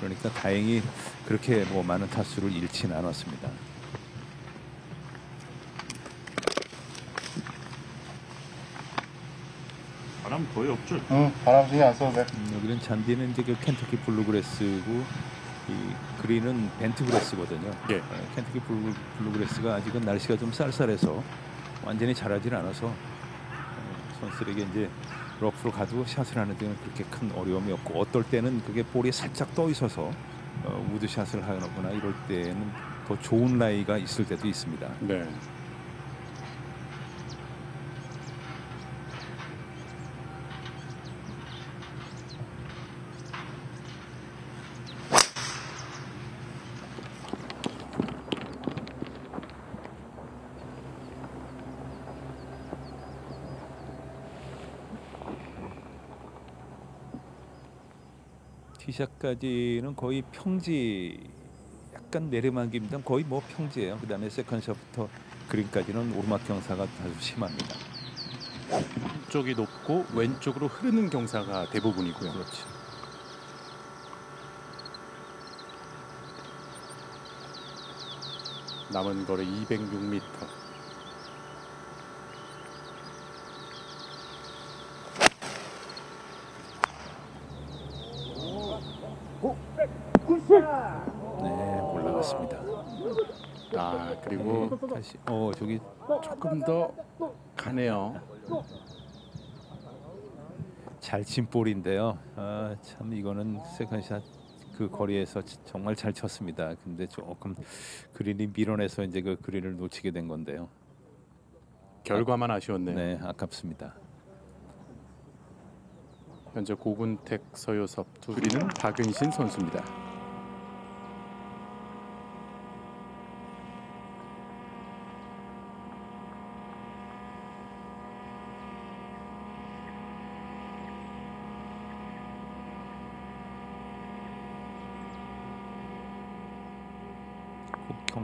그러니까 다행히 그렇게 뭐 많은 타수를 잃지는 않았습니다. 바람 거의 없죠. 응, 바람 신경 안 써도 돼. 음, 여기는 잔디는 이제 그 켄터키 블루그래스고 이 그린은 벤트그래스거든요. 예. 어, 켄터키 블루, 블루그래스가 아직은 날씨가 좀 쌀쌀해서 완전히 자라질 않아서 어, 선수들에게 이제 러프로 가도 샷을 하는 데는 그렇게 큰 어려움이 없고 어떨 때는 그게 볼이 살짝 떠 있어서 어, 우드샷을 하거나 이럴 때는 더 좋은 라이가 있을 때도 있습니다. 네. 티샷까지는 거의 평지 약간 내리막입니다. 거의 뭐 평지예요. 그 다음에 세컨샷부터 그린까지는 오르막 경사가 아주 심합니다. 쪽이 높고 왼쪽으로 흐르는 경사가 대부분이고요. 그렇죠. 남은 거리 206m. 네, 올라갔습니다. 아 그리고 네, 다시 어 저기 조금 더 가네요. 잘 친 볼인데요. 아, 참 이거는 세컨샷 그 거리에서 치- 정말 잘 쳤습니다. 근데 조금 그린이 밀어내서 이제 그 그린을 놓치게 된 건데요. 결과만 아쉬웠네요. 네, 아깝습니다. 현재 고군택 서효섭 두 그리는 박은신 선수입니다.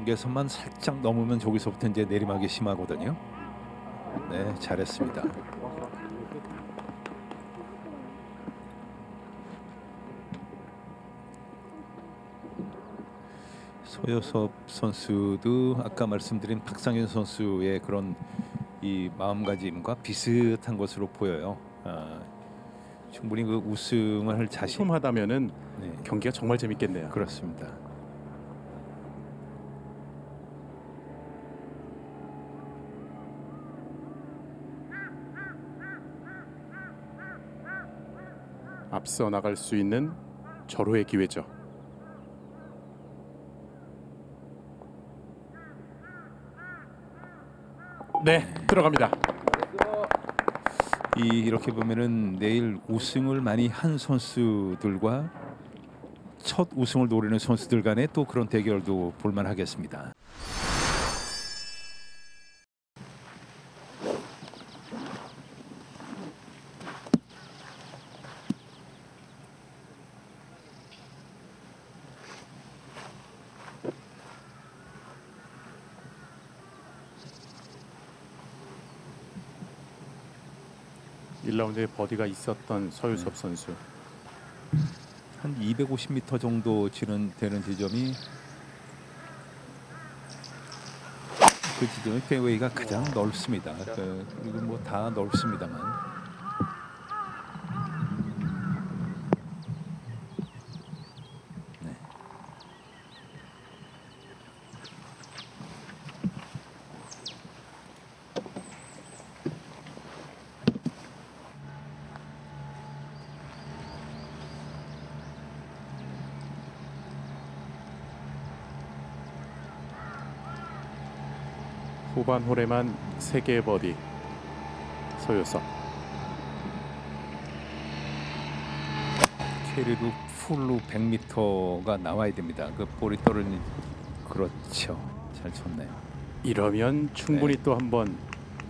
경계선만 살짝 넘으면 저기서부터 이제 내리막이 심하거든요. 네, 잘했습니다. 소여섭 선수도 아까 말씀드린 박상현 선수의 그런 이 마음가짐과 비슷한 것으로 보여요. 아, 충분히 그 우승을 할 자신. 툼하다면은 네, 경기가 정말 재밌겠네요. 그렇습니다. 앞서 나갈 수 있는 절호의 기회죠. 네, 들어갑니다. 이 이렇게 보면은 내일 우승을 많이 한 선수들과 첫 우승을 노리는 선수들 간의 또 그런 대결도 볼만하겠습니다. 일라운드에 버디가 있었던 서유섭 선수. 한 250m 정도 지는 되는 지점이 그 지점의 페어웨이가 가장 넓습니다. 그, 그리고 뭐 다 넓습니다만 네. 후반 홀에만 3개의 버디. 서요섭. 캐리로 풀로 100m가 나와야 됩니다. 그 볼이 떨어지는 그렇죠. 잘 쳤네요. 이러면 충분히 또 한번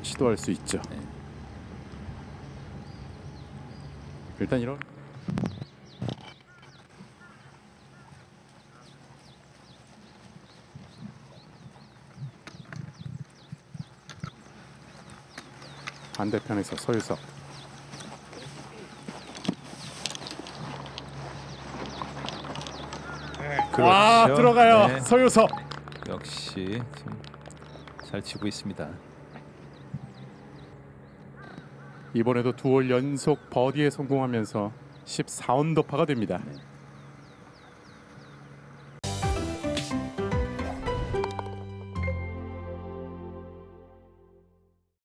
시도할 수 있죠. 네. 일단 이런 반대편에서 서유섭 와 그렇죠. 들어가요 네. 서유섭. 역시 좀잘 치고 있습니다. 이번에도 두 홀 연속 버디에 성공하면서 14언더파가 됩니다. 네.